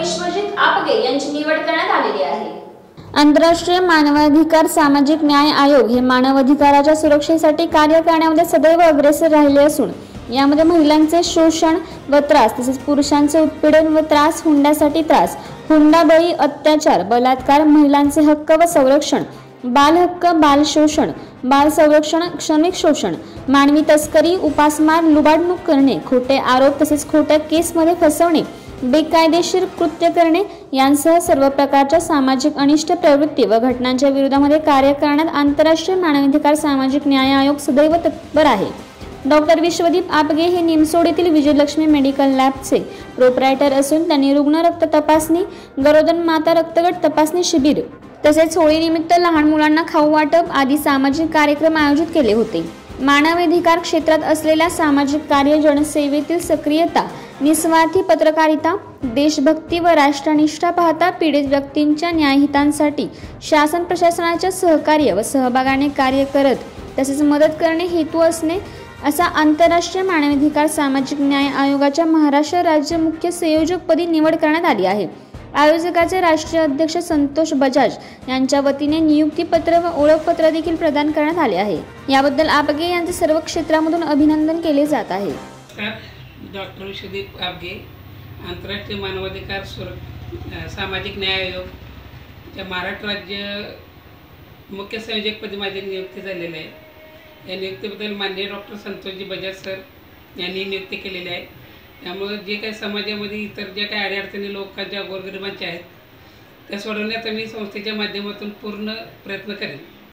विश्वजित आपगे यांची निवड करण्यात आलेली आहे. आंतरराष्ट्रीय मानवाधिकार सामाजिक न्याय आयोग हे मानवाधिकाराच्या सुरक्षेसाठी कार्य करण्यामध्ये सदैव अग्रेसर राहिले असून यामध्ये महिलांचे शोषण व त्रास तसेच पुरुषांचे उत्पीडन व त्रास हुंड्यासाठी त्रास हुंडाबळी अत्याचार बलात्कार महिलांचे हक्क व संरक्षण बालहक्क बाल शोषण बाल संरक्षण क्षणिक शोषण मानवी तस्करी उपासमार लुबाडणूक करणे खोटे आरोप तसेच खोट्या केसमध्ये फसवणे बेकायदेशीर कृत्य करणे यांसह सर्व प्रकारच्या सामाजिक अनिष्ट प्रवृत्ती व घटनांच्या विरोधामध्ये कार्य करण्यात आंतरराष्ट्रीय मानवाधिकार सामाजिक न्याय आयोग सदैव तत्पर आहे. डॉक्टर विश्वदीप आपगे हे निमसोड येथील विजयलक्ष्मी मेडिकल लॅबचे प्रोपरायटर असून त्यांनी रुग्ण रक्त तपासणी गरोदर माता रक्तगट तपासणी शिबिर तसेच होळीनिमित्त लहान मुलांना खाऊ वाटप आदी सामाजिक कार्यक्रम आयोजित केले होते. मानवाधिकार क्षेत्रात असलेल्या सामाजिक कार्य जनसेवेतील सक्रियता निस्वार्थी पत्रकारिता देशभक्ती व राष्ट्रनिष्ठा पाहता पीडित व्यक्तींच्या न्यायहितांसाठी शासन प्रशासनाच्या सहकार्य व सहभागाने कार्य करत तसेच मदत करणे हेतू असणे असा आंतरराष्ट्रीय मानवाधिकार सामाजिक न्याय आयोगाच्या महाराष्ट्र राज्य मुख्य संयोजकपदी निवड करण्यात आली आहे. आयोजकाचे राष्ट्रीय अध्यक्ष संतोष बजाज यांच्या वतीने नियुक्तीपत्र व ओळखपत्र देखील प्रदान करण्यात आले आहे. याबद्दल आपगे यांचे सर्व क्षेत्रामधून अभिनंदन केले जात आहे. डॉक्टर विश्वदीप आपगे आंतरराष्ट्रीय मानवाधिकार सुर सामाजिक न्याय आयोग महाराष्ट्र राज्य मुख्य संयोजकपदी माझी नियुक्ती झालेली आहे. या नियुक्तीबद्दल माननीय डॉक्टर संतोषजी बजाज सर यांनी नियुक्ती केलेली आहे. त्यामुळं जे काही समाजामध्ये इतर ज्या काही अडीअडचणी लोकांच्या गोरगरिबांच्या आहेत त्या सोडवण्याचा मी संस्थेच्या माध्यमातून पूर्ण प्रयत्न करेन.